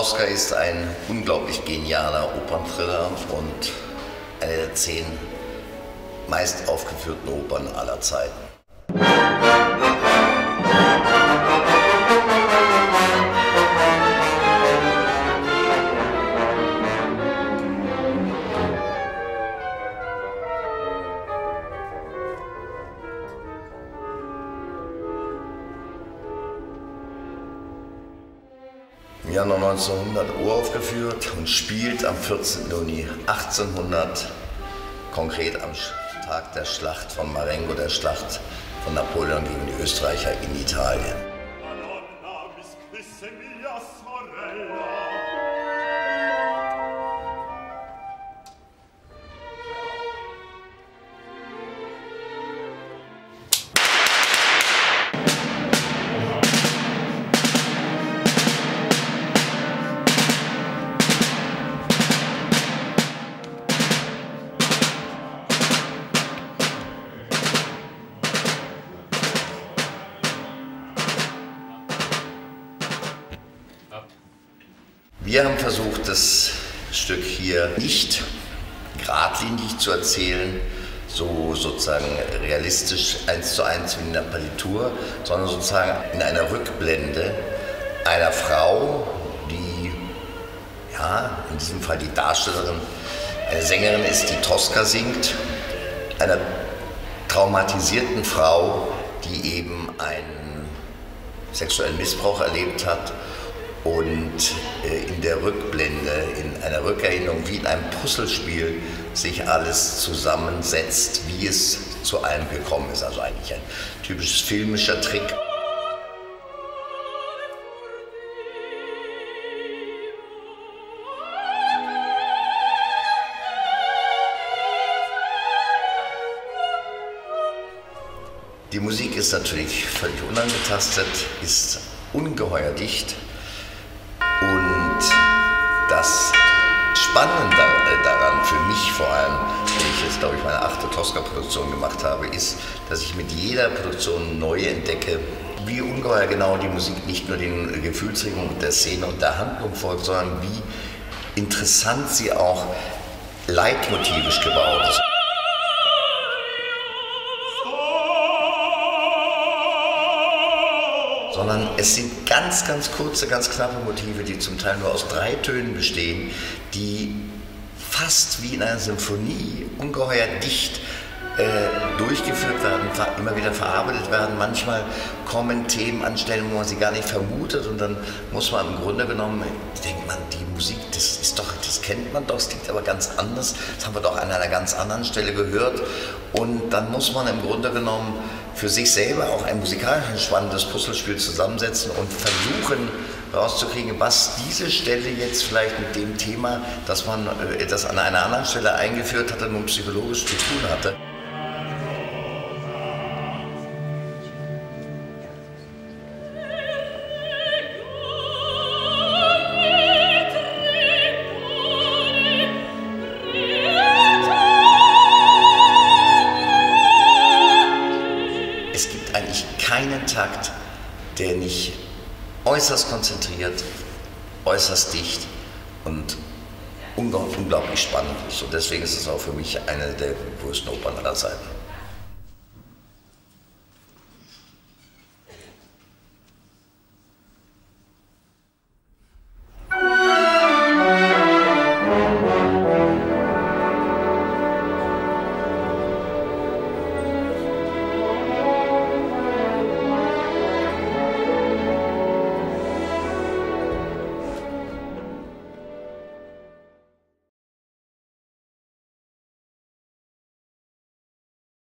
Tosca ist ein unglaublich genialer Opernthriller und eine der zehn meist aufgeführten Opern aller Zeiten. Im Januar 1900 uraufgeführt und spielt am 14. Juni 1800, konkret am Tag der Schlacht von Marengo, der Schlacht von Napoleon gegen die Österreicher in Italien. Wir haben versucht, das Stück hier nicht geradlinig zu erzählen, so sozusagen realistisch eins zu eins wie in der Partitur, sondern sozusagen in einer Rückblende einer Frau, die, ja, in diesem Fall die Darstellerin, eine Sängerin ist, die Tosca singt, einer traumatisierten Frau, die eben einen sexuellen Missbrauch erlebt hat und äh, in der Rückblende, in einer Rückerinnerung, wie in einem Puzzlespiel, sich alles zusammensetzt, wie es zu allem gekommen ist. Also eigentlich ein typisches filmischer Trick. Die Musik ist natürlich völlig unangetastet, ist ungeheuer dicht, das Spannende daran, für mich vor allem, wenn ich jetzt, glaube ich, meine achte Tosca-Produktion gemacht habe, ist, dass ich mit jeder Produktion neu entdecke, wie ungeheuer genau die Musik nicht nur den Gefühlsregungen der Szene und der Handlung folgt, sondern wie interessant sie auch leitmotivisch gebaut ist. Sondern es sind ganz, ganz kurze, ganz knappe Motive, die zum Teil nur aus drei Tönen bestehen, die fast wie in einer Symphonie ungeheuer dicht äh, durchgeführt werden, immer wieder verarbeitet werden. Manchmal kommen Themen an Stellen, wo man sie gar nicht vermutet und dann muss man im Grunde genommen, denkt man, die Musik, das ist doch, das kennt man doch, es klingt aber ganz anders, das haben wir doch an einer ganz anderen Stelle gehört und dann muss man im Grunde genommen für sich selber auch ein musikalisch spannendes Puzzlespiel zusammensetzen und versuchen rauszukriegen, was diese Stelle jetzt vielleicht mit dem Thema, das man äh, das an einer anderen Stelle eingeführt hatte, nun psychologisch zu tun hatte. Keinen Takt, der nicht äußerst konzentriert, äußerst dicht und unglaublich spannend ist. Und deswegen ist es auch für mich eine der größten Opern aller Zeiten.